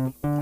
Mm-hmm.